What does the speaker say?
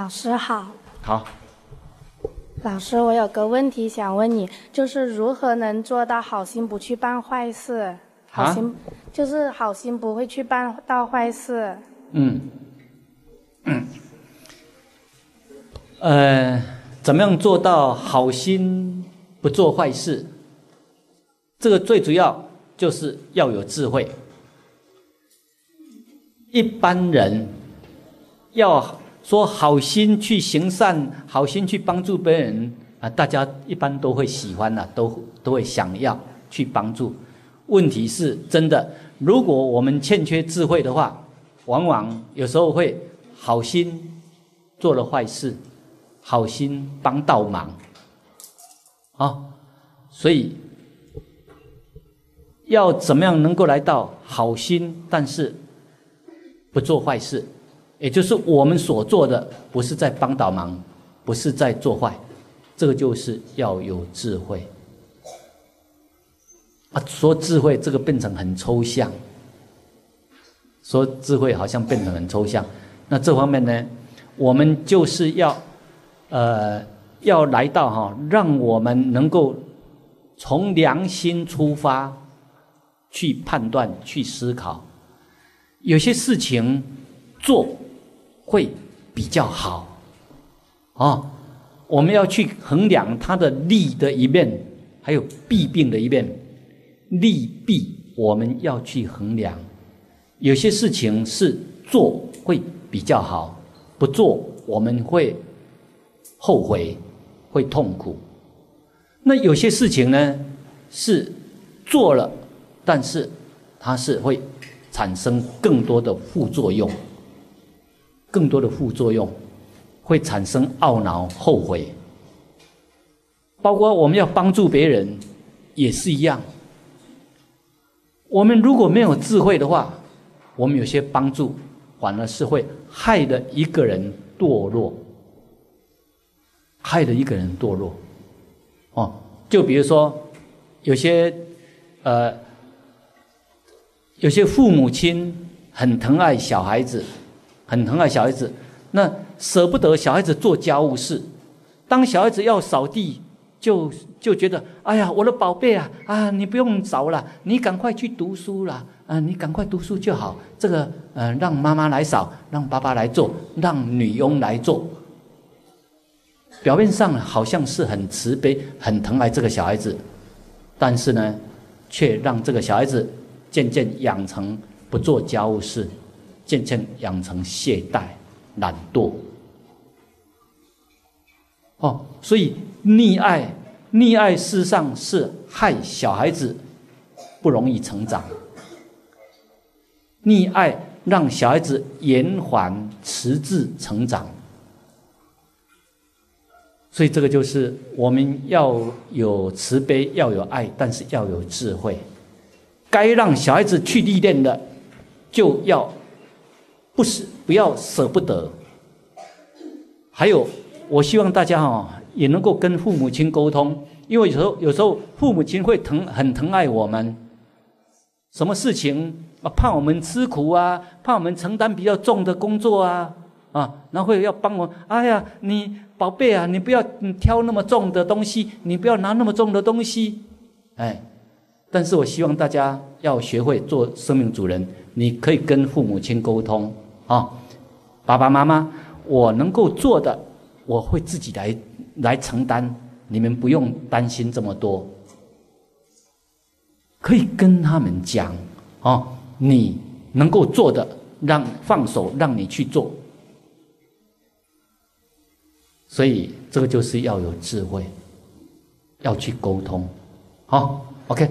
老师好，好，老师，我有个问题想问你，就是如何能做到好心不去办坏事？好心、就是好心不会去办到坏事。嗯，嗯，呃，怎么样做到好心不做坏事？这个最主要就是要有智慧。一般人要说好心去行善，好心去帮助别人啊，大家一般都会喜欢的，都都会想要去帮助。问题是真的，如果我们欠缺智慧的话，往往有时候会好心做了坏事，好心帮倒忙啊，所以要怎么样能够来到好心，但是。不做坏事，也就是我们所做的不是在帮倒忙，不是在做坏，这个就是要有智慧。啊，说智慧这个变成很抽象，说智慧好像变成很抽象。那这方面呢，我们就是要，呃，要来到哈，让我们能够从良心出发，去判断、去思考。有些事情做会比较好，啊，我们要去衡量它的利的一面，还有弊病的一面，利弊我们要去衡量。有些事情是做会比较好，不做我们会后悔，会痛苦。那有些事情呢是做了，但是它是会。产生更多的副作用，更多的副作用会产生懊恼、后悔。包括我们要帮助别人，也是一样。我们如果没有智慧的话，我们有些帮助反而是会害得一个人堕落，害得一个人堕落。哦，就比如说有些呃。有些父母亲很疼爱小孩子，很疼爱小孩子，那舍不得小孩子做家务事。当小孩子要扫地，就就觉得，哎呀，我的宝贝啊，啊，你不用扫了，你赶快去读书了，啊，你赶快读书就好。这个，呃，让妈妈来扫，让爸爸来做，让女佣来做。表面上好像是很慈悲、很疼爱这个小孩子，但是呢，却让这个小孩子。渐渐养成不做家务事，渐渐养成懈怠、懒惰。哦，所以溺爱、溺爱事实上是害小孩子不容易成长。溺爱让小孩子延缓迟滞成长，所以这个就是我们要有慈悲，要有爱，但是要有智慧。该让小孩子去历练的，就要不是，不要舍不得。还有，我希望大家哈也能够跟父母亲沟通，因为有时候有时候父母亲会疼很疼爱我们，什么事情啊怕我们吃苦啊，怕我们承担比较重的工作啊啊，然后要帮我。哎呀，你宝贝啊，你不要挑那么重的东西，你不要拿那么重的东西，哎。但是我希望大家要学会做生命主人。你可以跟父母亲沟通啊，爸爸妈妈，我能够做的，我会自己来来承担，你们不用担心这么多。可以跟他们讲啊，你能够做的，让放手，让你去做。所以这个就是要有智慧，要去沟通，好，OK。